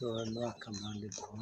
就拿个馒头。